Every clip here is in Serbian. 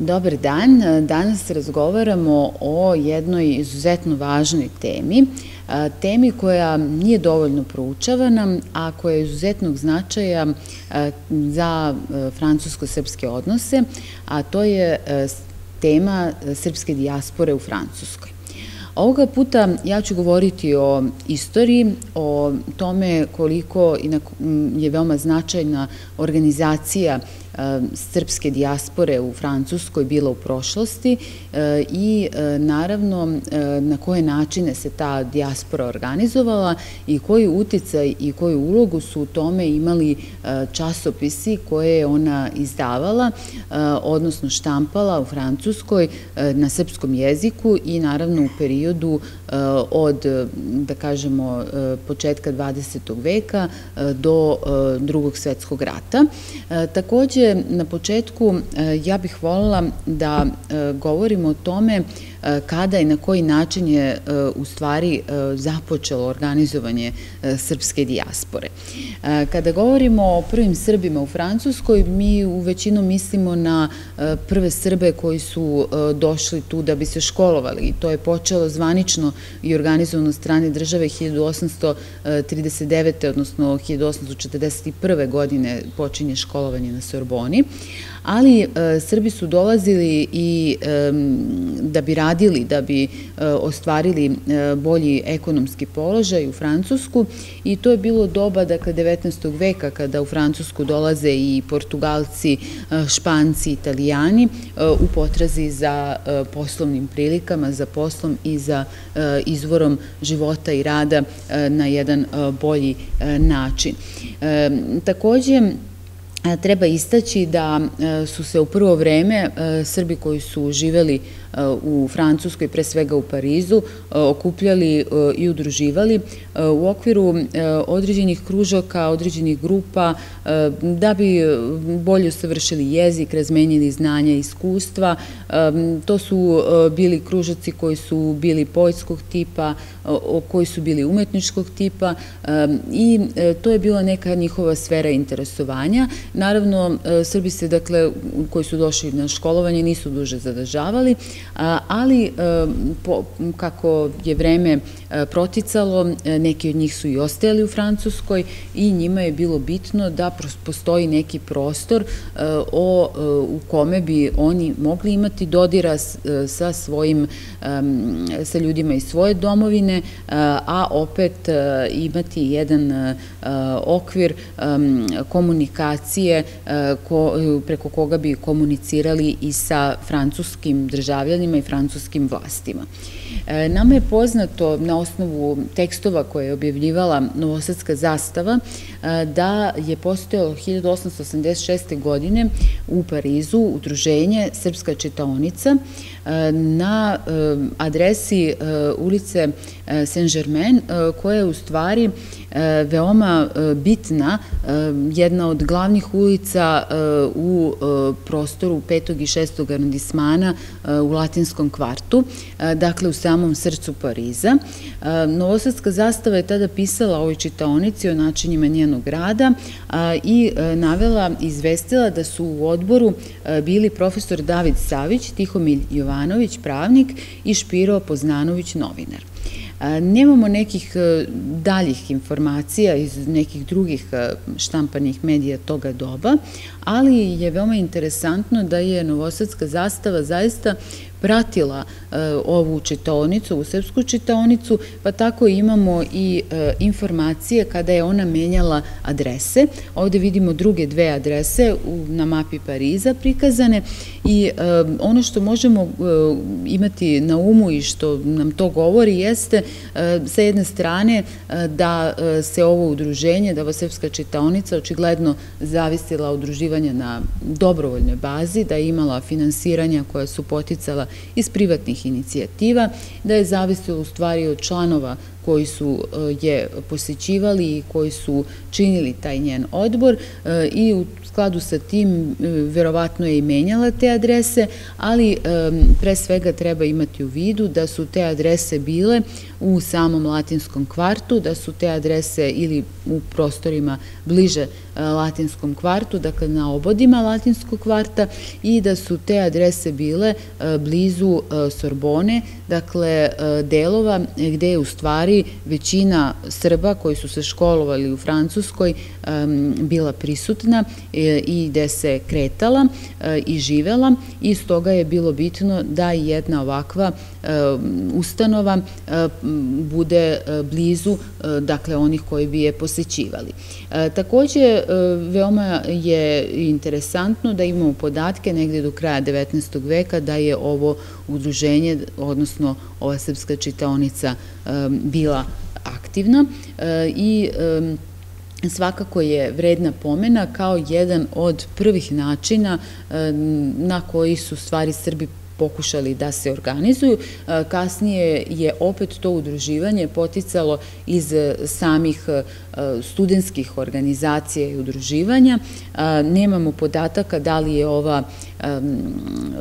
Dobar dan, danas razgovaramo o jednoj izuzetno važnoj temi, temi koja nije dovoljno proučavana, a koja je izuzetnog značaja za francusko-srpske odnose, a to je tema srpske dijaspore u Francuskoj. Ovoga puta ja ću govoriti o istoriji, o tome koliko je veoma značajna organizacija srpske dijaspore u Francuskoj bila u prošlosti e, i e, naravno e, na koje načine se ta dijaspora organizovala i koji uticaj i koju ulogu su u tome imali časopisi koje je ona izdavala, odnosno štampala u Francuskoj na srpskom jeziku i naravno u periodu od, da kažemo, početka 20. veka do drugog svetskog rata. Takođe, na početku e, ja bih voljela da e, govorimo o tome kada i na koji način je e, u stvari e, započelo organizovanje srpske dijaspore. Kada govorimo o prvim Srbima u Francuskoj, mi u većinu mislimo na prve Srbe koji su došli tu da bi se školovali i to je počelo zvanično i organizovano strane države 1839. odnosno 1841. godine počinje školovanje na Sorboni, ali Srbi su dolazili i da bi radili da bi e, ostvarili e, bolji ekonomski položaj u Francusku i to je bilo doba, dakle, 19. veka kada u Francusku dolaze i Portugalci, e, Španci, Italijani u potrazi za poslovnim prilikama, za poslom i za izvorom života i rada na jedan bolji način. Takođe, Treba istaći da su se u prvo vreme Srbi koji su živeli u Francuskoj, pre svega u Parizu, okupljali i udruživali u okviru određenih kružaka, određenih grupa, da bi bolje savršili jezik, razmenjili znanja i iskustva. To su bili kružaci koji su bili poetskog tipa, koji su bili umetničkog tipa i to je bila neka njihova sfera interesovanja. Naravno, Srbi se, dakle, koji su došli na školovanje, nisu duže zadržavali, ali e, kako je vreme e, proticalo, e, neki od njih su i ostajali u Francuskoj i njima je bilo bitno da postoji neki prostor u kome bi oni mogli imati dodira sa svojim, sa ljudima iz svoje domovine, a opet imati jedan okvir komunikacije preko koga bi komunicirali i sa francuskim državljanima državljanima i francuskim vlastima. E, nama je poznato na osnovu tekstova koje je objavljivala Novosadska zastava e, da je postojalo 1886. godine u Parizu udruženje Srpska čitaonica e, na adresi ulice Saint-Germain koja je u stvari veoma bitna, jedna od glavnih ulica u prostoru 5. i 6. arondismana u latinskom kvartu, dakle u samom srcu Pariza. Novosadska zastava je tada pisala ovoj čitaonici o načinjima njenog rada i navela, izvestila da su u odboru bili profesor David Savić, Tihomilj Jovanović, pravnik i Špiro Poznanović, novinar. Nemamo nekih e, daljih informacija iz nekih drugih e, štampanih medija toga doba, ali je veoma interesantno da je Novosadska zastava zaista pratila e, ovu čitaonicu, ovu srpsku čitaonicu, pa tako imamo i informacije kada je ona menjala adrese. Ovde vidimo druge dve adrese na mapi Pariza prikazane i ono što možemo imati na umu i što nam to govori jeste E, sa jedne strane e, da e, se ovo udruženje, da ova srpska čitaonica očigledno zavisila udruživanja na dobrovoljnoj bazi, da je imala finansiranja koja su poticala iz privatnih inicijativa, da je zavisila u stvari od članova koji su je posećivali i koji su činili taj njen odbor i u skladu sa tim verovatno je i menjala te adrese, ali pre svega treba imati u vidu da su te adrese bile u samom latinskom kvartu, da su te adrese ili u prostorima bliže e, latinskom kvartu, dakle na obodima latinskog kvarta i da su te adrese bile e, blizu e, Sorbone, dakle delova gde je u stvari većina Srba koji su se školovali u Francuskoj bila prisutna i gde se kretala i živela i stoga je bilo bitno da jedna ovakva ustanova bude blizu dakle onih koji bi je posećivali. Takođe, veoma je interesantno da imamo podatke negde do kraja 19. veka da je ovo udruženje, odnosno ova srpska čitaonica bila aktivna i svakako je vredna pomena kao jedan od prvih načina na koji su stvari Srbi pokušali da se organizuju. Kasnije je opet to udruživanje poticalo iz samih studentskih organizacija i udruživanja. Nemamo podataka da li je ova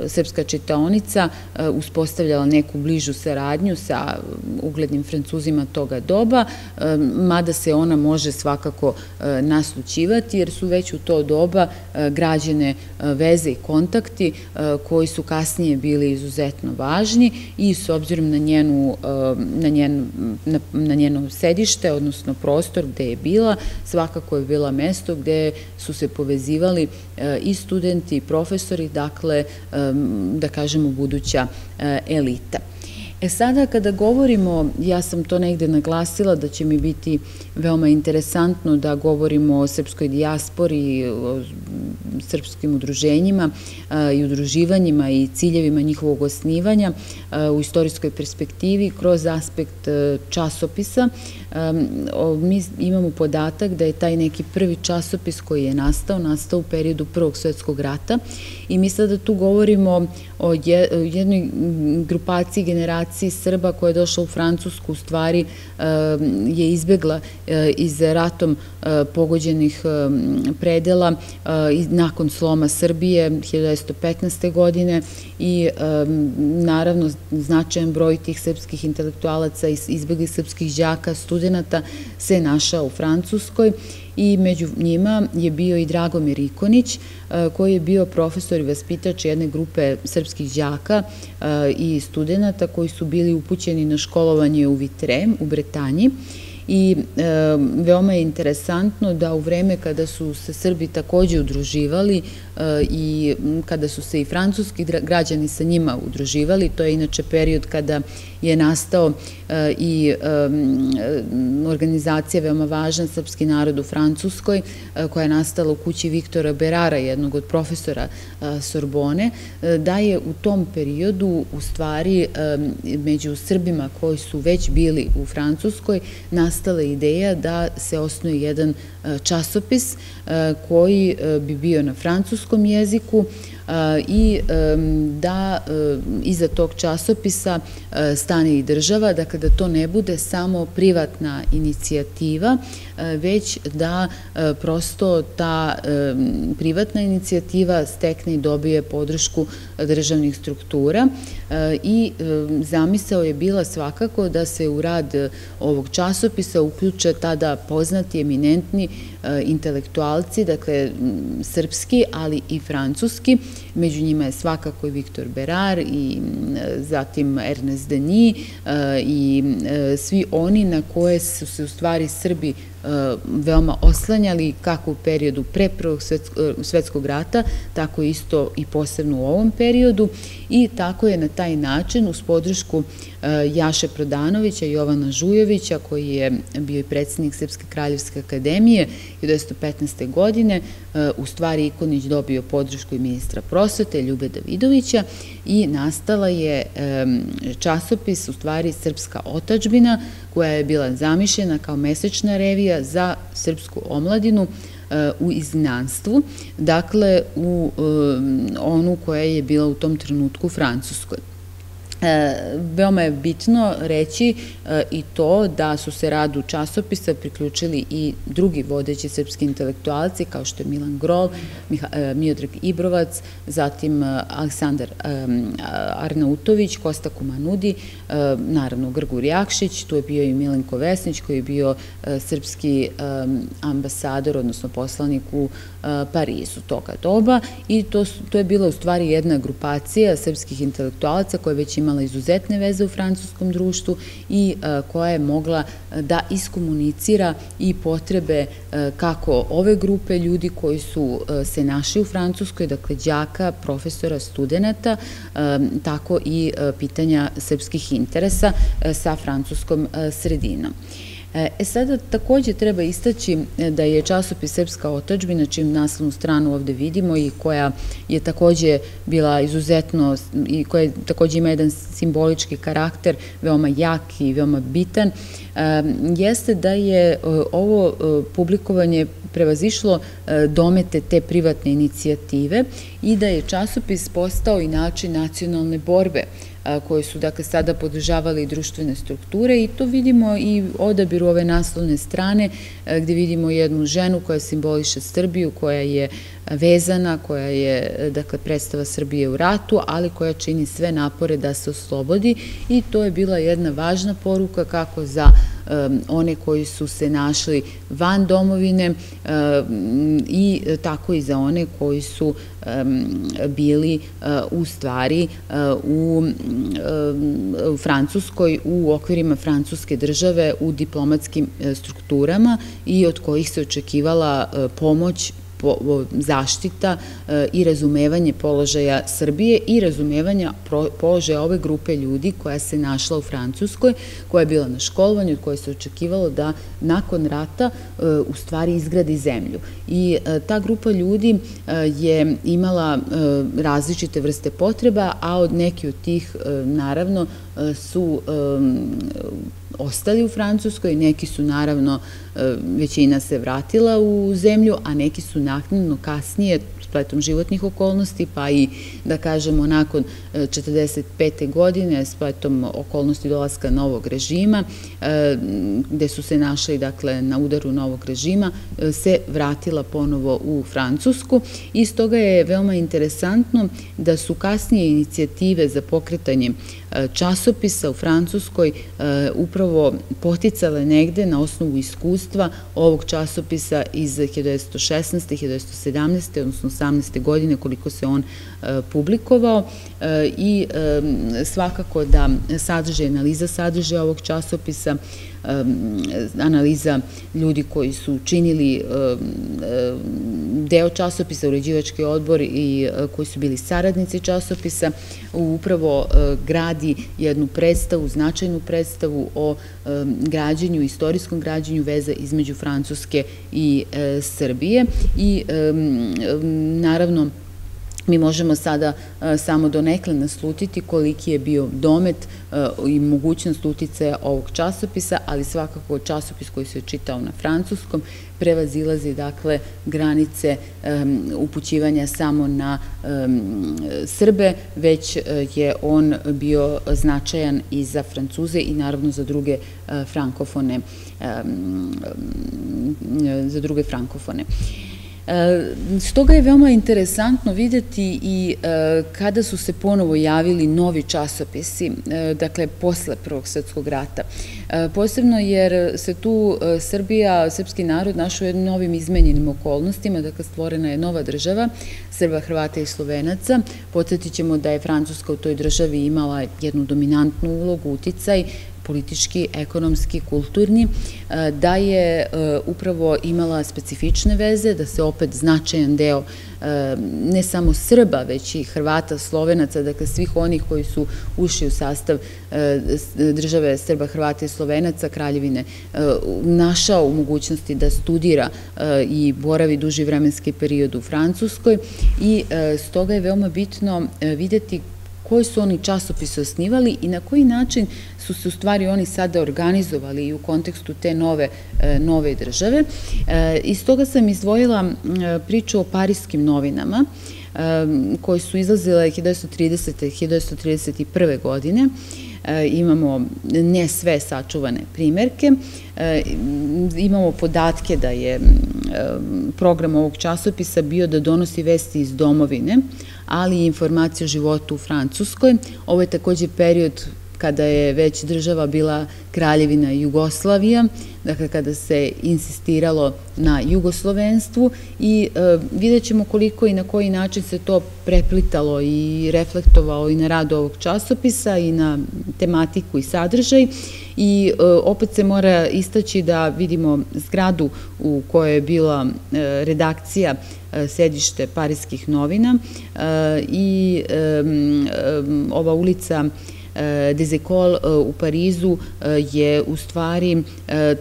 srpska čitaonica uspostavljala neku bližu saradnju sa uglednim francuzima toga doba, mada se ona može svakako naslučivati, jer su već u to doba građene veze i kontakti koji su kasnije bili izuzetno važni i s obzirom na njenu, na, njen, na, na njeno sedište, odnosno prostor gde je bila, svakako je bila mesto gde su se povezivali i studenti i profesori dakle, da kažemo, buduća e, elita. E sada kada govorimo, ja sam to negde naglasila da će mi biti veoma interesantno da govorimo o srpskoj dijaspori, o srpskim udruženjima i udruživanjima i ciljevima njihovog osnivanja u istorijskoj perspektivi kroz aspekt časopisa. Mi imamo podatak da je taj neki prvi časopis koji je nastao, nastao u periodu Prvog svetskog rata i mi sada tu govorimo o jednoj grupaciji, generaciji Srba koja je došla u Francusku, u stvari je izbegla e, iz ratom e, pogođenih predela nakon sloma Srbije 1915. godine i naravno značajan broj tih srpskih intelektualaca, izbeglih srpskih đaka, studenta se našao u Francuskoj i među njima je bio i Dragomir Ikonić, e, koji je bio profesor i vaspitač jedne grupe srpskih đaka e, i studenta koji su bili upućeni na školovanje u Vitre, u Bretanji i veoma je interesantno da u vreme kada su se Srbi takođe udruživali e, i kada su se i francuski građani sa njima udruživali, to je inače period kada je nastao e, i organizacija veoma važna Srpski narod u Francuskoj, koja je nastala u kući Viktora Berara, jednog od profesora Sorbone, da je u tom periodu u stvari među Srbima koji su već bili u Francuskoj nastala nastala ideja da se osnuje jedan e, časopis e, koji e, bi bio na francuskom jeziku, i da iza tog časopisa stane i država, dakle da to ne bude samo privatna inicijativa, već da prosto ta privatna inicijativa stekne i dobije podršku državnih struktura i zamisao je bila svakako da se u rad ovog časopisa uključe tada poznati, eminentni intelektualci, dakle srpski, ali i francuski, među njima je svakako i Viktor Berar i zatim Ernest Denis i svi oni na koje su se u stvari Srbi veoma oslanjali kako u periodu pre Prvog svetskog rata, tako isto i posebno u ovom periodu. I tako je na taj način uz podršku Jaše Prodanovića, Jovana Žujovića, koji je bio i predsednik Srpske kraljevske akademije 1915. godine, u stvari Ikonić dobio podršku i ministra prosvete Ljube Davidovića i nastala je časopis, u stvari Srpska otačbina, koja je bila zamišljena kao mesečna revija za srpsku omladinu u iznanstvu, dakle u onu koja je bila u tom trenutku u Francuskoj. E, veoma je bitno reći e, i to da su se radu časopisa priključili i drugi vodeći srpski intelektualci kao što je Milan Grol, e, Miodrag Ibrovac, zatim Aleksandar Arnautović, Kosta Kumanudi, naravno Grgur Jakšić, tu je bio i Milenko Vesnić koji je bio srpski ambasador, odnosno poslanik u Parizu toga doba i to, to je bila u stvari jedna grupacija srpskih intelektualaca koja već imala izuzetne veze u francuskom društvu i koja je mogla da iskomunicira i potrebe kako ove grupe ljudi koji su se našli u Francuskoj, dakle đaka, profesora, studenta, tako i pitanja srpskih interesa sa francuskom sredinom. E, e sada takođe treba istaći e, da je časopis Srpska otačbina, čim naslovnu stranu ovde vidimo i koja je takođe bila izuzetno i koja takođe ima jedan simbolički karakter, veoma jak i veoma bitan, e, jeste da je ovo publikovanje prevazišlo domete te privatne inicijative i da je časopis postao i način nacionalne borbe koje su dakle sada podržavali društvene strukture i to vidimo i odabiru ove naslovne strane gde vidimo jednu ženu koja simboliše Srbiju, koja je vezana, koja je dakle predstava Srbije u ratu, ali koja čini sve napore da se oslobodi i to je bila jedna važna poruka kako za one koji su se našli van domovine i tako i za one koji su bili u stvari u Francuskoj, u okvirima Francuske države, u diplomatskim e, strukturama i od kojih se očekivala pomoć zaštita e, i razumevanje položaja Srbije i razumevanja položaja ove grupe ljudi koja se našla u Francuskoj, koja je bila na školovanju, od koje se očekivalo da nakon rata e, u stvari izgradi zemlju. I e, ta grupa ljudi je imala različite vrste potreba, a od neki od tih naravno su ostali u Francuskoj, neki su naravno, e, većina se vratila u zemlju, a neki su naknadno kasnije spletom životnih okolnosti, pa i, da kažemo, nakon 45. E, godine, spletom okolnosti dolaska novog režima, e, gde su se našli, dakle, na udaru novog režima, se vratila ponovo u Francusku i stoga je veoma interesantno da su kasnije inicijative za pokretanje časopisa u Francuskoj upravo poticale negde na osnovu iskustva ovog časopisa iz 1916. 1917. odnosno 18. godine koliko se on publikovao i svakako da sadržaj, analiza sadržaja ovog časopisa analiza ljudi koji su činili deo časopisa, uređivački odbor i e, koji su bili saradnici časopisa, upravo e, gradi jednu predstavu, značajnu predstavu o građenju, istorijskom građenju veza između Francuske i e, Srbije i naravno Mi možemo sada e, samo donekle naslutiti koliki je bio domet e, i mogućnost uticaja ovog časopisa, ali svakako časopis koji se čitao na francuskom prevazilazi dakle granice upućivanja samo na Srbe, već e, je on bio značajan i za Francuze i naravno za druge frankofone za druge frankofone. Stoga je veoma interesantno videti i e, kada su se ponovo javili novi časopisi, e, dakle, posle Prvog svetskog rata. E, posebno jer se tu Srbija, srpski narod našao jednim novim izmenjenim okolnostima, dakle, stvorena je nova država, Srba, Hrvata i Slovenaca. Podsjetit ćemo da je Francuska u toj državi imala jednu dominantnu ulogu, uticaj, politički, ekonomski, kulturni, e, da je e, upravo imala specifične veze, da se opet značajan deo e, ne samo Srba, već i Hrvata, Slovenaca, dakle svih onih koji su ušli u sastav države Srba, Hrvata i Slovenaca, Kraljevine, našao u mogućnosti da studira i boravi duži vremenski period u Francuskoj. I stoga je veoma bitno videti koji su oni časopise osnivali i na koji način su se u stvari oni sada organizovali i u kontekstu te nove, e, nove države. E, iz toga sam izdvojila priču o parijskim novinama, koje su izlazile 1930. i 1931. godine. Imamo ne sve sačuvane primerke. Imamo podatke da je program ovog časopisa bio da donosi vesti iz domovine, ali i informacije o životu u Francuskoj. Ovo je takođe period kada je već država bila Kraljevina Jugoslavija, dakle kada se insistiralo na jugoslovenstvu i e, vidjet ćemo koliko i na koji način se to preplitalo i reflektovalo i na rad ovog časopisa i na tematiku i sadržaj. I e, opet se mora istaći da vidimo zgradu u kojoj je bila e, redakcija sedište parijskih novina i ova ulica Dezekol e, u Parizu e, je u stvari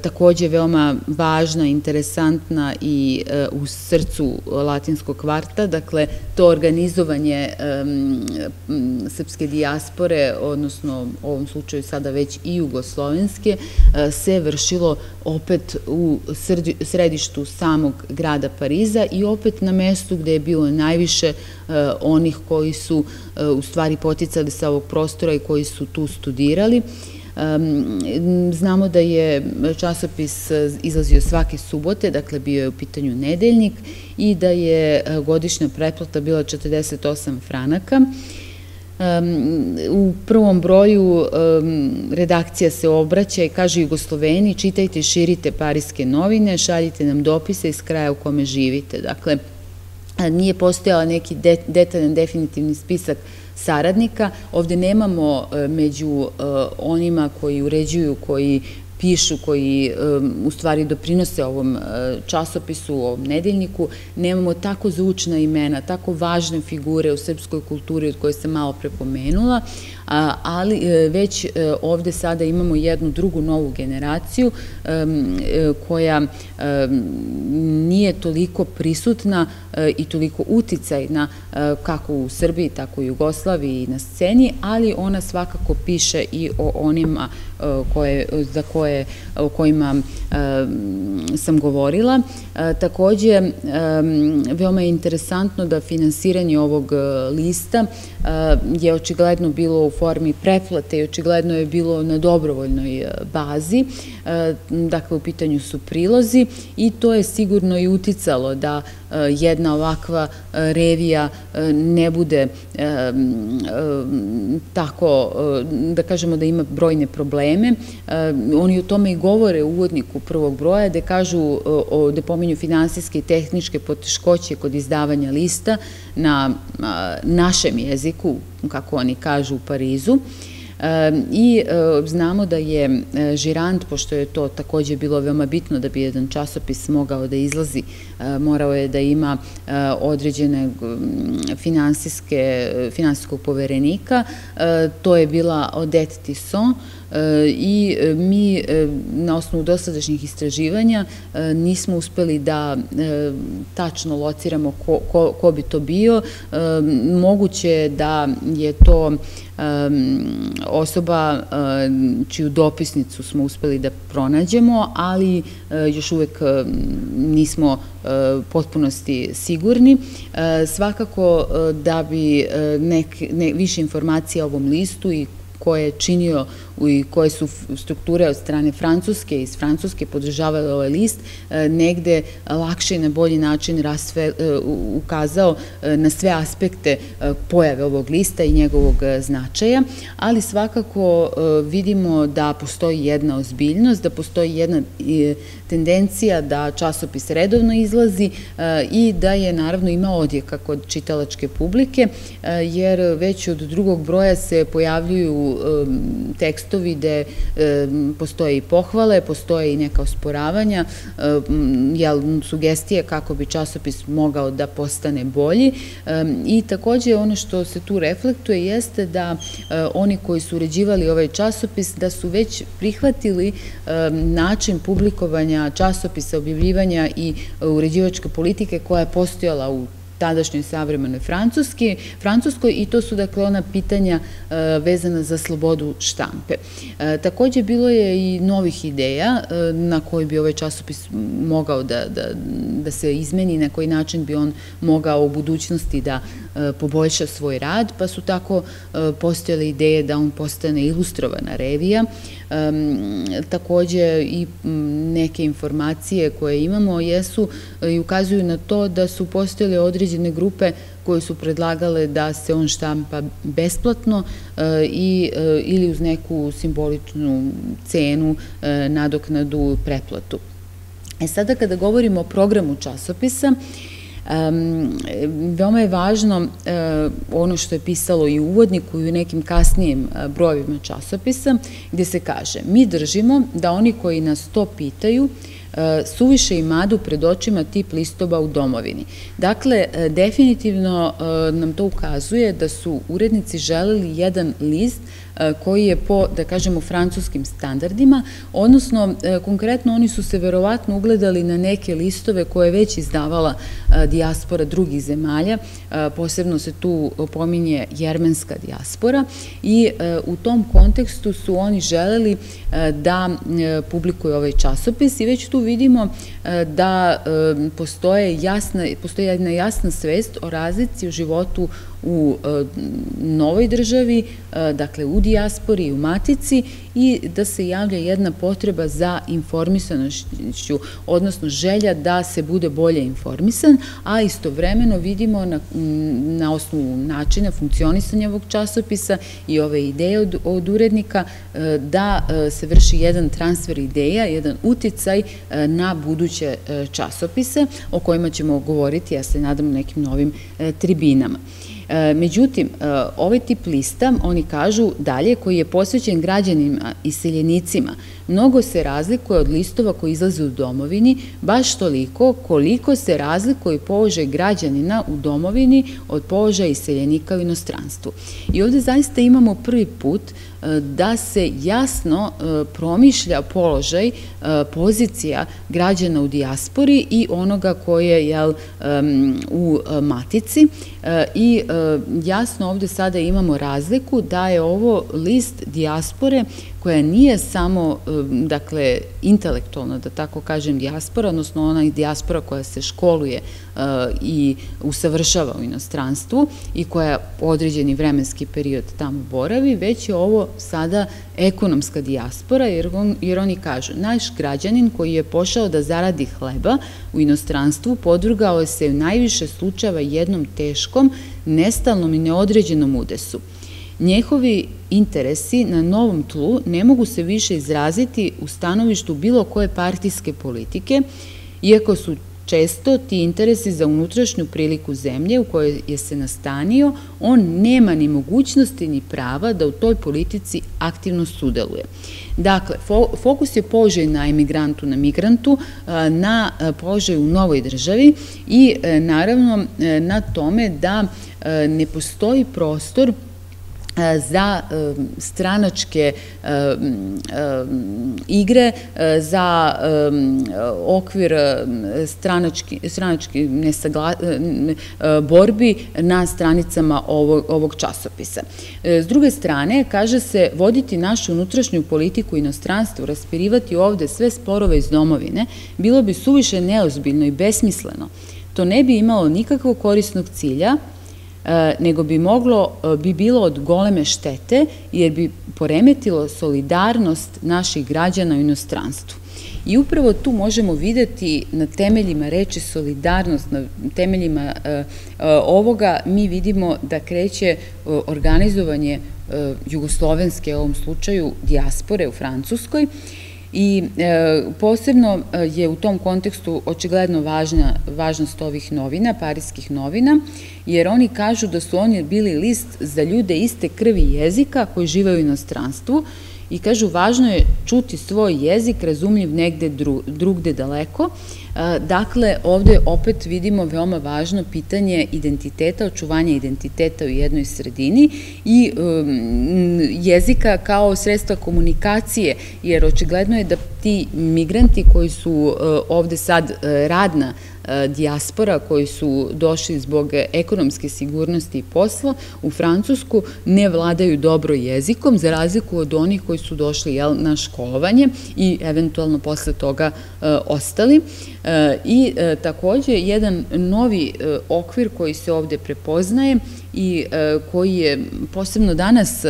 takođe veoma važna, interesantna i u srcu latinskog kvarta, dakle to organizovanje srpske dijaspore, odnosno u ovom slučaju sada već i jugoslovenske, se vršilo opet u središtu samog grada Pariza i opet na mestu gde je bilo najviše onih koji su u stvari poticali sa ovog prostora i koji su tu studirali. Znamo da je časopis izlazio svake subote, dakle bio je u pitanju nedeljnik i da je e, godišnja pretplata bila 48 franaka. U prvom broju redakcija se obraća i kaže Jugosloveni, čitajte, širite parijske novine, šaljite nam dopise iz kraja u kome živite. Dakle, nije postojala neki detaljan definitivni spisak saradnika. Ovde nemamo e, među e, onima koji uređuju, koji pišu, koji u stvari doprinose ovom e, časopisu, ovom nedeljniku, nemamo tako zvučna imena, tako važne figure u srpskoj kulturi od koje sam malo prepomenula, ali e, već e, ovde sada imamo jednu drugu novu generaciju koja nije toliko prisutna i toliko uticajna kako u Srbiji, tako i u Jugoslaviji na sceni, ali ona svakako piše i o onima koje, za koje, o kojima sam govorila. Takođe, veoma je interesantno da finansiranje ovog lista je očigledno bilo u formi preplate i očigledno je bilo na dobrovoljnoj bazi. Dakle, u pitanju su prilozi i to je sigurno i uticalo da jedna ovakva revija ne bude tako, da kažemo da ima brojne probleme. Oni o tome i govore u uvodniku prvog broja, gde kažu, gde pominju finansijske i tehničke poteškoće kod izdavanja lista na našem jeziku, kako oni kažu u Parizu. I e, znamo da je e, Žirant, pošto je to takođe bilo veoma bitno da bi jedan časopis mogao da izlazi, e, morao je da ima određene finansijske, finansijskog poverenika. To je bila Odette Tisson, i mi na osnovu dosadašnjih istraživanja nismo uspeli da tačno lociramo ko, ko, ko bi to bio. Moguće je da je to osoba čiju dopisnicu smo uspeli da pronađemo, ali još uvek nismo potpunosti sigurni. Svakako da bi više informacija o ovom listu i koje je činio i koje su strukture od strane Francuske, iz Francuske podržavale ovaj list, e, negde lakše i na bolji način rasve, e, ukazao e, na sve aspekte pojave ovog lista i njegovog značaja, ali svakako vidimo da postoji jedna ozbiljnost, da postoji jedna tendencija da časopis redovno izlazi i da je naravno ima odjeka kod čitalačke publike, jer već od drugog broja se pojavljuju tekst tekstovi gde e, postoje i pohvale, postoje i neka osporavanja, e, jel, sugestije kako bi časopis mogao da postane bolji. E, i takođe ono što se tu reflektuje jeste da oni koji su uređivali ovaj časopis da su već prihvatili način publikovanja časopisa, objavljivanja i uređivačke politike koja je postojala u tadašnjoj savremenoj Francuskoj i to su dakle ona pitanja e, vezana za slobodu štampe. E, takođe bilo je i novih ideja e, na koji bi ovaj časopis mogao da, da, da se izmeni, na koji način bi on mogao u budućnosti da poboljša svoj rad, pa su tako postojale ideje da on postane ilustrovana revija. Takođe i neke informacije koje imamo jesu i ukazuju na to da su postojale određene grupe koje su predlagale da se on štampa besplatno i, ili uz neku simboličnu cenu, nadoknadu, pretplatu. E sada kada govorimo o programu časopisa, Um, veoma je važno uh, ono što je pisalo i u uvodniku i u nekim kasnijim uh, brojevima časopisa, gde se kaže, mi držimo da oni koji nas to pitaju uh, suviše imadu pred očima tip listoba u domovini. Dakle, definitivno nam to ukazuje da su urednici želeli jedan list E, koji je po, da kažemo, francuskim standardima, odnosno, e, konkretno oni su se verovatno ugledali na neke listove koje je već izdavala e, dijaspora drugih zemalja, posebno se tu pominje jermenska dijaspora i u tom kontekstu su oni želeli da publikuju ovaj časopis i već tu vidimo da postoje jasna, postoje jedna jasna svest o razlici u životu u e, novoj državi, e, dakle u dijaspori i u matici i da se javlja jedna potreba za informisanošću, odnosno želja da se bude bolje informisan, a istovremeno vidimo na, na osnovu načina funkcionisanja ovog časopisa i ove ideje od, urednika e, da se vrši jedan transfer ideja, jedan uticaj na buduće časopise o kojima ćemo govoriti, ja se nadam, nekim novim tribinama. E, međutim, e, ovaj tip lista, oni kažu dalje, koji je posvećen građanima i seljenicima, mnogo se razlikuje od listova koji izlaze u domovini, baš toliko koliko se razlikuje položaj građanina u domovini od položaja iseljenika u inostranstvu. I ovde zaista imamo prvi put e, da se jasno promišlja položaj, pozicija građana u dijaspori i onoga koje je u matici i jasno ovde sada imamo razliku da je ovo list dijaspore koja nije samo, dakle, intelektualna, da tako kažem, dijaspora, odnosno ona dijaspora koja se školuje e, i usavršava u inostranstvu i koja određeni vremenski period tamo boravi, već je ovo sada ekonomska dijaspora, jer, on, jer oni kažu, naš građanin koji je pošao da zaradi hleba u inostranstvu podvrgao se u najviše slučajeva jednom teškom, nestalnom i neodređenom udesu. Njehovi interesi na novom tlu ne mogu se više izraziti u stanovištu bilo koje partijske politike, iako su često ti interesi za unutrašnju priliku zemlje u kojoj je se nastanio, on nema ni mogućnosti ni prava da u toj politici aktivno sudeluje. Dakle, fokus je položaj na emigrantu, na migrantu, na položaj u novoj državi i e, naravno e, na tome da e, ne postoji prostor za stranačke igre, za okvir stranački, stranački borbi na stranicama ovog, ovog časopisa. E, s druge strane, kaže se, voditi našu unutrašnju politiku inostranstvu, raspirivati ovde sve sporove iz domovine, bilo bi suviše neozbiljno i besmisleno. To ne bi imalo nikakvog korisnog cilja, nego bi moglo, e, bi bilo od goleme štete, jer bi poremetilo solidarnost naših građana u inostranstvu. I upravo tu možemo videti na temeljima reči solidarnost, na temeljima e, ovoga mi vidimo da kreće organizovanje jugoslovenske, u ovom slučaju, dijaspore u Francuskoj, I e, posebno e, je u tom kontekstu očigledno važna, važnost ovih novina, parijskih novina, jer oni kažu da su oni bili list za ljude iste krvi jezika koji žive u inostranstvu i kažu važno je čuti svoj jezik razumljiv negde drugde daleko. Dakle, ovde opet vidimo veoma važno pitanje identiteta, očuvanja identiteta u jednoj sredini i um, jezika kao sredstva komunikacije, jer očigledno je da ti migranti koji su uh, ovde sad uh, radna E, dijaspora koji su došli zbog ekonomske sigurnosti i posla u Francusku ne vladaju dobro jezikom, za razliku od onih koji su došli jel, na školovanje i eventualno posle toga e, ostali. I takođe jedan novi okvir koji se ovde prepoznaje i koji je posebno danas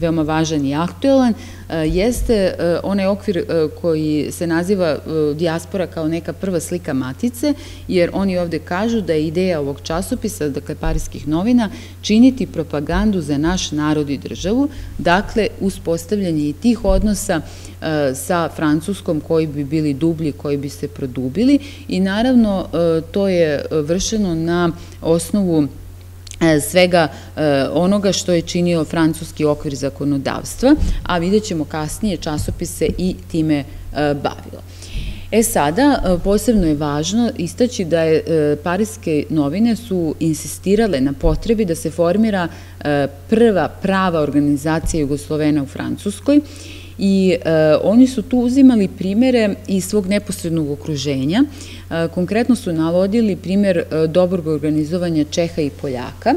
veoma važan i aktuelan, jeste onaj okvir koji se naziva dijaspora kao neka prva slika matice, jer oni ovde kažu da je ideja ovog časopisa, dakle Parijskih novina, činiti propagandu za naš narod i državu, dakle uspostavljanje i tih odnosa sa Francuskom koji bi bili dublji, koji bi se produbili i naravno to je vršeno na osnovu E, svega e, onoga što je činio francuski okvir zakonodavstva, a vidjet ćemo kasnije časopise i time e, bavilo. E sada, posebno je važno istaći da je Parijske novine su insistirale na potrebi da se formira prva prava organizacija Jugoslovena u Francuskoj i oni su tu uzimali primere iz svog neposrednog okruženja, Konkretno su navodili primer e, dobrog organizovanja Čeha i Poljaka,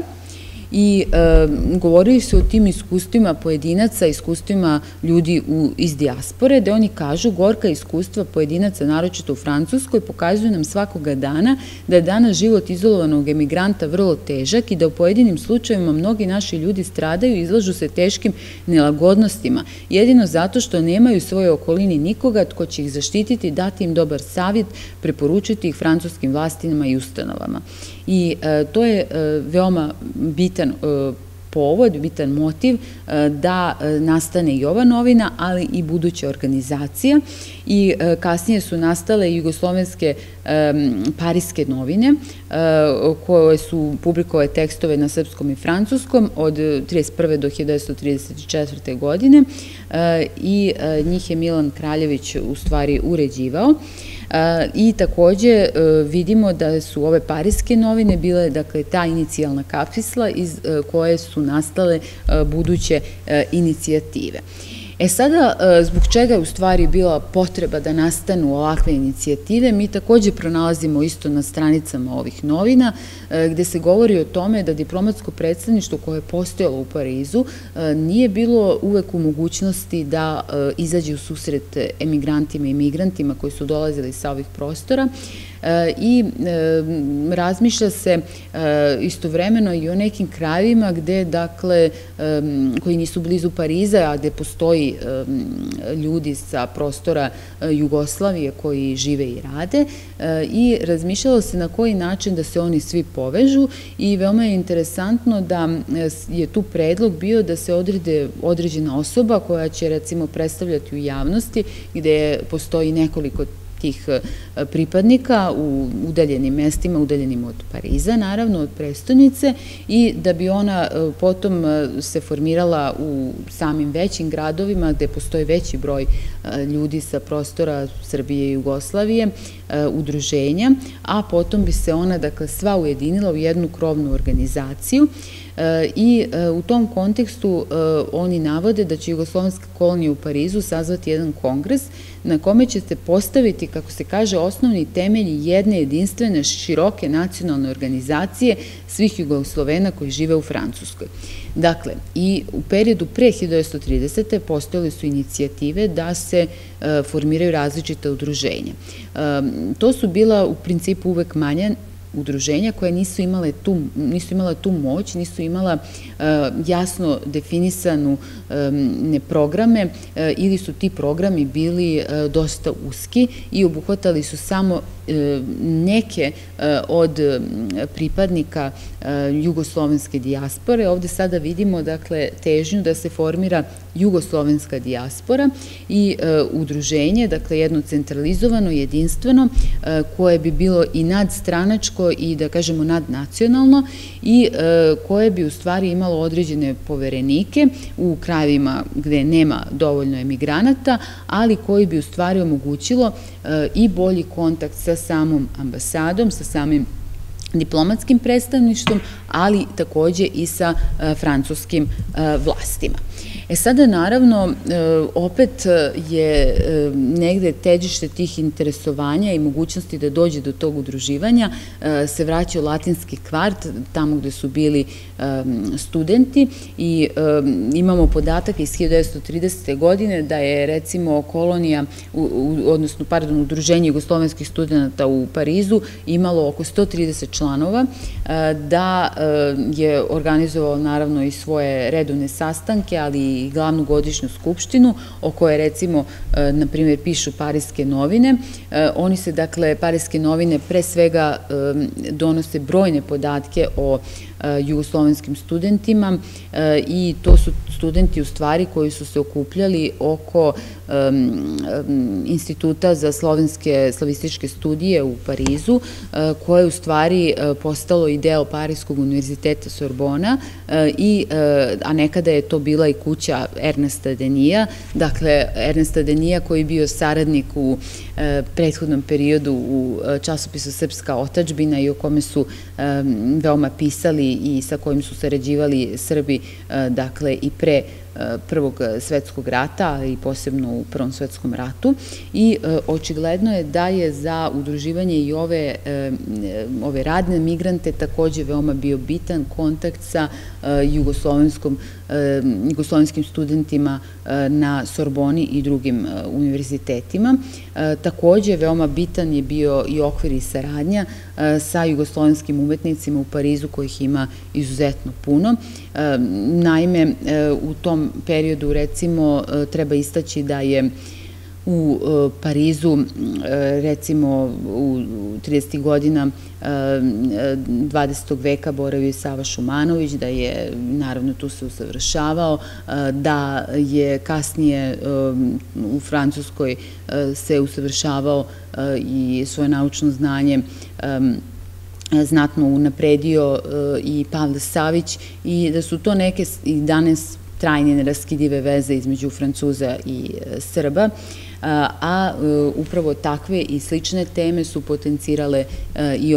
i e, govorili su o tim iskustvima pojedinaca, iskustvima ljudi u, iz dijaspore, da oni kažu gorka iskustva pojedinaca, naročito u Francuskoj, pokazuju nam svakoga dana da je danas život izolovanog emigranta vrlo težak i da u pojedinim slučajevima mnogi naši ljudi stradaju i izlažu se teškim nelagodnostima, jedino zato što nemaju u svojoj okolini nikoga tko će ih zaštititi, dati im dobar savjet, preporučiti ih francuskim vlastinama i ustanovama. I e, to je e, veoma bitan e, povod, bitan motiv da nastane i ova novina, ali i buduća organizacija i kasnije su nastale jugoslovenske parijske novine koje su publikove tekstove na srpskom i francuskom od 31. do 1934. godine i njih je Milan Kraljević u stvari uređivao. I takođe e, vidimo da su ove parijske novine bile dakle, ta inicijalna kapisla iz e, koje su nastale e, buduće inicijative. E sada, e, zbog čega je u stvari bila potreba da nastanu ovakve inicijative, mi takođe pronalazimo isto na stranicama ovih novina, e, gde se govori o tome da diplomatsko predstavništvo koje je postojalo u Parizu e, nije bilo uvek u mogućnosti da izađe u susret emigrantima i migrantima koji su dolazili sa ovih prostora, i razmišlja se istovremeno i o nekim krajevima gde, dakle, koji nisu blizu Pariza, a gde postoji ljudi sa prostora e, Jugoslavije koji žive i rade e, i razmišljalo se na koji način da se oni svi povežu i veoma je interesantno da je tu predlog bio da se odrede određena osoba koja će recimo predstavljati u javnosti gde postoji nekoliko tih e, pripadnika u udaljenim mestima, udaljenim od Pariza, naravno, od prestonice i da bi ona e, potom e, se formirala u samim većim gradovima gde postoji veći broj ljudi sa prostora Srbije i Jugoslavije, udruženja, a potom bi se ona, dakle, sva ujedinila u jednu krovnu organizaciju i u tom kontekstu oni navode da će Jugoslovenska kolonija u Parizu sazvati jedan kongres na kome će se postaviti, kako se kaže, osnovni temelji jedne jedinstvene široke nacionalne organizacije svih Jugoslovena koji žive u Francuskoj. Dakle, i u periodu pre 1930. postojale su inicijative da se e, formiraju različite udruženja. E, to su bila u principu uvek manja udruženja koje nisu imale tu, nisu imala tu moć, nisu imala uh, jasno definisanu um, programe uh, ili su ti programi bili dosta uski i obuhvatali su samo neke od pripadnika jugoslovenske dijaspore. Ovde sada vidimo dakle težnju da se formira jugoslovenska dijaspora i udruženje, dakle jedno centralizovano, jedinstveno, koje bi bilo i nadstranačko i da kažemo nadnacionalno i e, koje bi u stvari imalo određene poverenike u krajevima gde nema dovoljno emigranata, ali koji bi u stvari omogućilo e, i bolji kontakt sa samom ambasadom, sa samim diplomatskim predstavništvom, ali takođe i sa francuskim vlastima. E sada, naravno, e, opet je e, negde teđište tih interesovanja i mogućnosti da dođe do tog udruživanja e, se vraća u latinski kvart, tamo gde su bili studenti i imamo podatak iz 1930. godine da je recimo kolonija, odnosno, pardon, udruženje jugoslovenskih studenta u Parizu imalo oko 130 članova, da je organizovao naravno i svoje redovne sastanke, ali i glavnu godišnju skupštinu, o kojoj recimo, e, na primjer, pišu Parijske novine. E, oni se, dakle, Parijske novine pre svega e, donose brojne podatke o jugoslovenskim studentima i to su studenti u stvari koji su se okupljali oko Instituta za slovenske slavističke studije u Parizu, koje je u stvari postalo i deo Parijskog univerziteta Sorbona, a nekada je to bila i kuća Ernesta Denija, dakle Ernesta Denija koji je bio saradnik u prethodnom periodu u časopisu Srpska otačbina i o kome su veoma pisali i sa kojim su sarađivali Srbi, dakle i pre Prvog svetskog rata i posebno u Prvom svetskom ratu i e, očigledno je da je za udruživanje i ove, e, ove radne migrante takođe veoma bio bitan kontakt sa e, jugoslovenskom, jugoslovenskim studentima na Sorboni i drugim univerzitetima. Takođe veoma bitan je bio i okvir i saradnja sa jugoslovenskim umetnicima u Parizu kojih ima izuzetno puno. Naime, u tom periodu recimo e, treba istaći da je u e, Parizu e, recimo u 30. godina 20. veka boravio Sava Šumanović, da je naravno tu se usavršavao, da je kasnije u Francuskoj se usavršavao i svoje naučno znanje znatno unapredio i Pavle Savić i da su to neke i danas trajne neraskidive veze između Francuza i e, Srba a e, upravo takve i slične teme su potencirale e, i,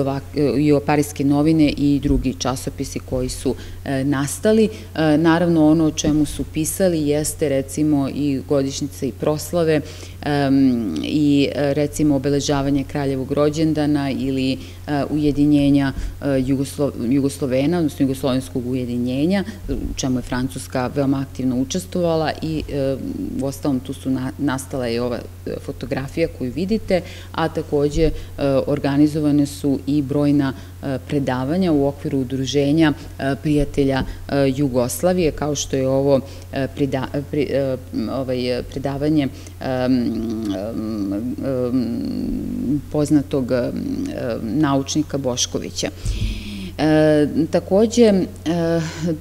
i parijske novine i drugi časopisi koji su nastali. Naravno, ono o čemu su pisali jeste recimo i godišnjice i proslave i recimo obeležavanje kraljevog rođendana ili ujedinjenja Jugoslovena, odnosno Jugoslovenskog ujedinjenja, čemu je Francuska veoma aktivno učestvovala i u ostalom tu su nastala i ova fotografija koju vidite, a takođe organizovane su i brojna predavanja u okviru udruženja prijatelja Jugoslavije, kao što je ovo ovaj, predavanje poznatog naučnika Boškovića. E, takođe, e,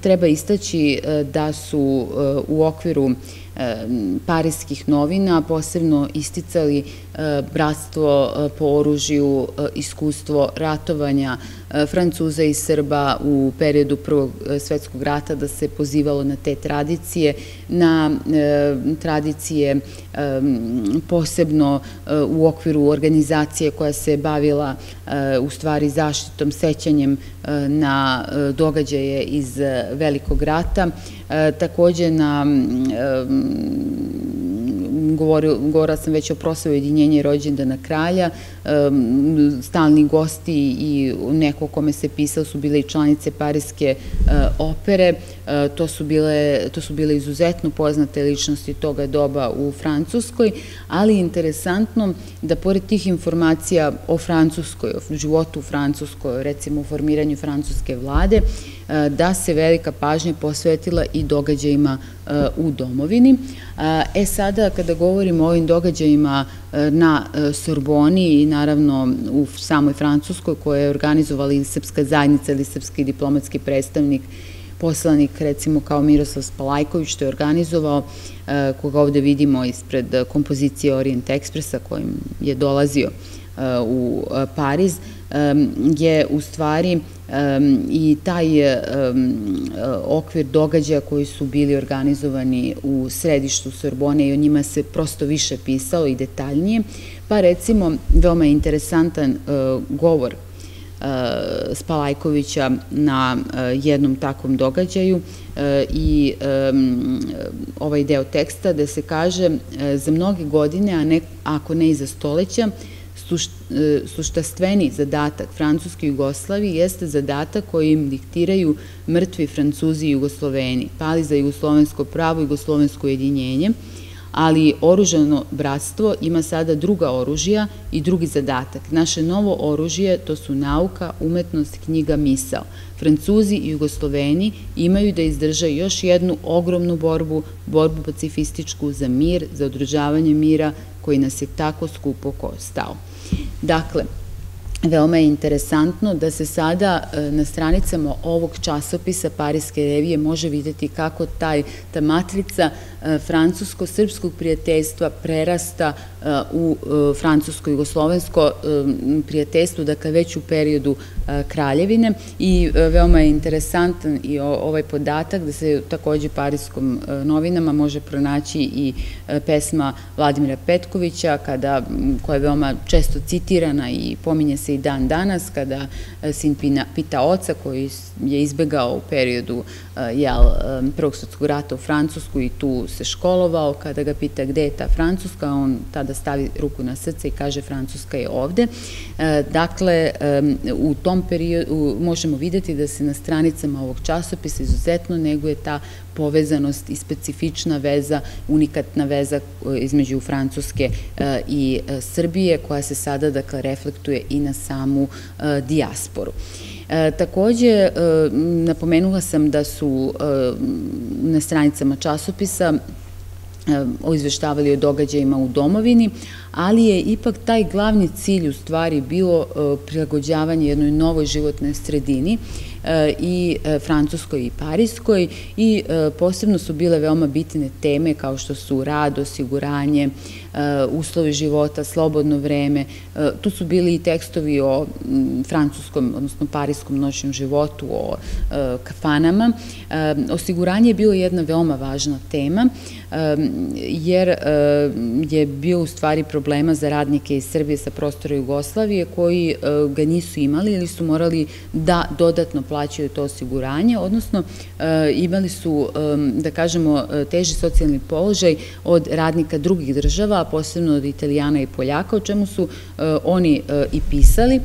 treba istaći e, da su u okviru parijskih novina posebno isticali bratstvo po oružju, iskustvo ratovanja Francuza i Srba u periodu Prvog svetskog rata, da se pozivalo na te tradicije, na tradicije posebno u okviru organizacije koja se bavila u stvari zaštitom, sećanjem na događaje iz Velikog rata, takođe na govorila sam već o proslavu jedinjenja rođendana kralja, stalni gosti i neko kome se pisao su bile i članice Parijske e, opere, e, to su, bile, to su bile izuzetno poznate ličnosti toga doba u Francuskoj, ali interesantno da pored tih informacija o Francuskoj, o životu u Francuskoj, recimo o formiranju francuske vlade, e, da se velika pažnja posvetila i događajima u domovini. E sada, kada govorimo o ovim događajima na Sorboni i naravno u samoj Francuskoj koja je organizovala ili Srpska zajednica ili Srpski diplomatski predstavnik poslanik recimo kao Miroslav Spalajković što je organizovao, e, koga ovde vidimo ispred kompozicije Orient Expressa kojim je dolazio e, u e, Pariz, je u stvari i taj okvir događaja koji su bili organizovani u središtu Sorbone i o njima se prosto više pisalo i detaljnije, pa recimo veoma interesantan govor Spalajkovića na jednom takvom događaju i ovaj deo teksta da se kaže za mnoge godine, a ne, ako ne i za stoleća, suštastveni zadatak Francuske Jugoslavije jeste zadatak koji im diktiraju mrtvi Francuzi i Jugosloveni, pali za jugoslovensko pravo i jugoslovensko jedinjenje, ali oružano bratstvo ima sada druga oružja i drugi zadatak. Naše novo oružje to su nauka, umetnost, knjiga, misao. Francuzi i Jugosloveni imaju da izdržaju još jednu ogromnu borbu, borbu pacifističku za mir, za održavanje mira koji nas je tako skupo stao. Dakle, Veoma je interesantno da se sada e, na stranicama ovog časopisa Parijske revije može videti kako taj, ta matrica francusko-srpskog prijateljstva prerasta e, u francusko-jugoslovensko prijateljstvo, dakle već u periodu kraljevine. I veoma je interesantan i ovaj podatak da se takođe Parijskom novinama može pronaći i pesma Vladimira Petkovića kada, koja je veoma često citirana i pominje se i dan danas kada e, sin pita oca koji je izbegao u periodu e, e, Prvog svetskog rata u Francusku i tu se školovao, kada ga pita gde je ta Francuska, on tada stavi ruku na srce i kaže Francuska je ovde. Dakle, u tom periodu možemo videti da se na stranicama ovog časopisa izuzetno neguje ta povezanost i specifična veza, unikatna veza između Francuske i Srbije, koja se sada, dakle, reflektuje i na samu dijasporu. E, takođe, e, napomenula sam da su e, na stranicama časopisa izveštavali o događajima u domovini, ali je ipak taj glavni cilj u stvari bilo prilagođavanje jednoj novoj životnoj sredini i Francuskoj i Parijskoj i posebno su bile veoma bitne teme kao što su rad, osiguranje, uslovi života, slobodno vreme. Uh, tu su bili i tekstovi o francuskom, odnosno parijskom noćnom životu, o uh, kafanama. Osiguranje je bilo jedna veoma važna tema, jer je bio u stvari problema za radnike iz Srbije sa prostora Jugoslavije koji ga nisu imali ili su morali da dodatno plaćaju to osiguranje, odnosno imali su, da kažemo, teži socijalni položaj od radnika drugih država, posebno od Italijana i Poljaka, o čemu su oni i pisali.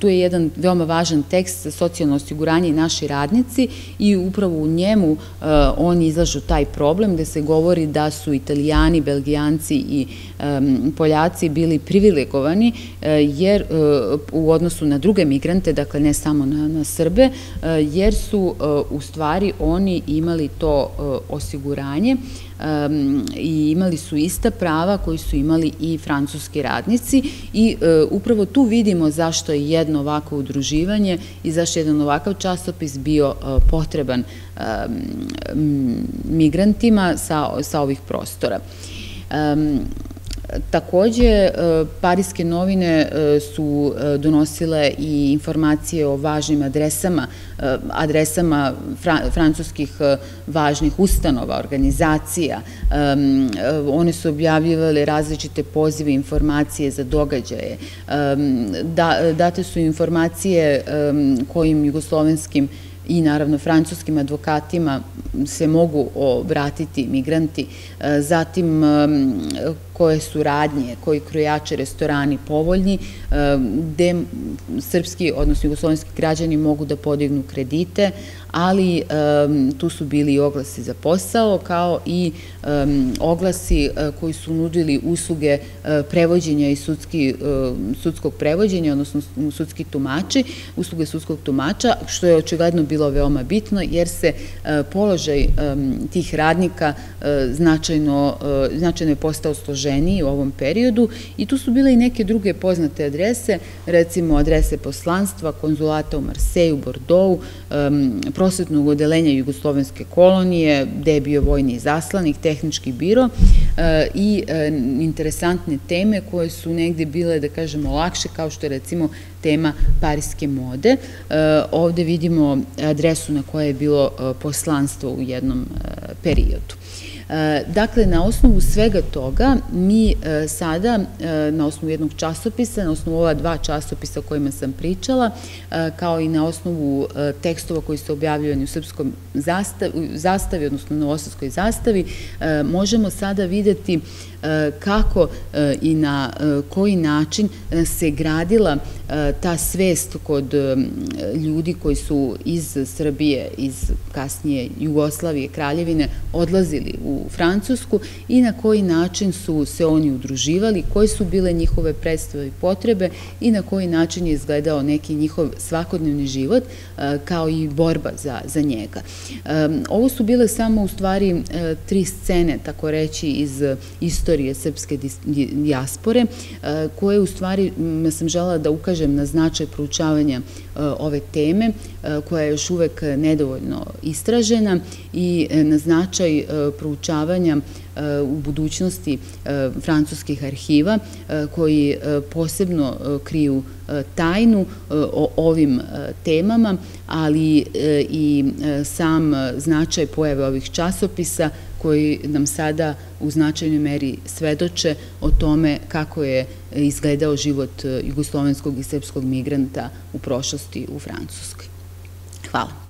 Tu je jedan veoma važan tekst socijalno osiguranje i naši radnici i upravo u njemu oni izlažu taj problem gde se govori da su Italijani, Belgijanci i Poljaci bili privilegovani jer u odnosu na druge migrante, dakle ne samo na, na Srbe, jer su u stvari oni imali to osiguranje i imali su ista prava koji su imali i francuski radnici i e, upravo tu vidimo zašto je jedno ovako udruživanje i zašto je jedan ovakav časopis bio e, potreban migrantima sa, sa ovih prostora. Takođe, e, parijske novine e, su e, donosile i informacije o važnim adresama, adresama francuskih važnih ustanova, organizacija. One su objavljivale različite pozive, informacije za događaje. Da, date su informacije kojim jugoslovenskim i naravno francuskim advokatima se mogu obratiti migranti, zatim koje su radnje, koji krojače restorani povoljni, gde srpski, odnosno jugoslovenski građani mogu da podignu kredite, ali tu su bili i oglasi za posao, kao i oglasi e, koji su nudili usluge e, prevođenja i sudski, e, sudskog prevođenja, odnosno sudski tumači, usluge sudskog tumača, što je očigledno bilo veoma bitno, jer se položaj tih radnika značajno, značajno je postao složeniji u ovom periodu i tu su bile i neke druge poznate adrese, recimo adrese poslanstva, konzulata u Marseju, Bordeaux, prosvetnog odelenja Jugoslovenske kolonije, gde je bio vojni zaslanik, tehnički biro e, i e, interesantne teme koje su negde bile, da kažemo, lakše, kao što je recimo tema parijske mode. E, ovde vidimo adresu na kojoj je bilo poslanstvo u jednom periodu. Dakle, na osnovu svega toga mi sada na osnovu jednog časopisa, na osnovu ova dva časopisa o kojima sam pričala, kao i na osnovu tekstova koji su objavljeni u srpskom zastavi, odnosno novosadskoj zastavi, možemo sada videti kako i na koji način se gradila ta svest kod ljudi koji su iz Srbije, iz kasnije Jugoslavije, Kraljevine, odlazili u Francusku i na koji način su se oni udruživali, koje su bile njihove predstave i potrebe i na koji način je izgledao neki njihov svakodnevni život kao i borba za, za njega. Ovo su bile samo u stvari tri scene, tako reći, iz istorije srpske dijaspore, koje u stvari sam žela da ukažem na značaj proučavanja ove teme, koja je još uvek nedovoljno istražena i na značaj proučavanja u budućnosti francuskih arhiva koji posebno kriju tajnu o ovim temama, ali i sam značaj pojave ovih časopisa koji nam sada u značajnoj meri svedoče o tome kako je izgledao život jugoslovenskog i srpskog migranta u prošlosti u Francuskoj. Hvala.